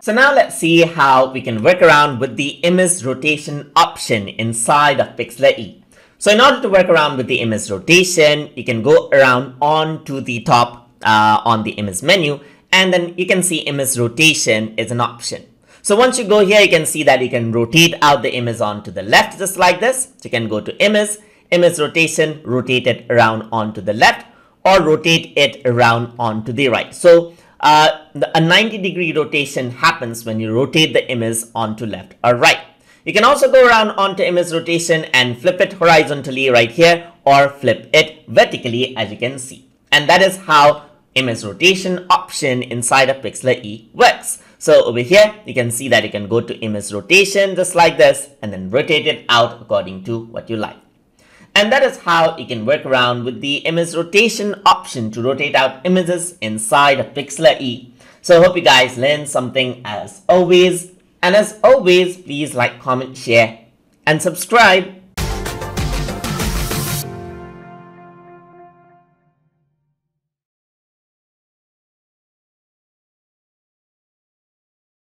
So now let's see how we can work around with the image rotation option inside of Pixlr E. So in order to work around with the image rotation, you can go around onto the top uh, on the image menu and then you can see image rotation is an option. So once you go here, you can see that you can rotate out the image onto the left just like this. So you can go to image, image rotation, rotate it around onto the left or rotate it around onto the right. So uh, a 90 degree rotation happens when you rotate the image onto left or right. You can also go around onto image rotation and flip it horizontally right here or flip it vertically as you can see. And that is how image rotation option inside of Pixlr E works. So over here, you can see that you can go to image rotation just like this and then rotate it out according to what you like. And that is how you can work around with the image rotation option to rotate out images inside of Pixlr E. So I hope you guys learned something as always. And as always, please like, comment, share, and subscribe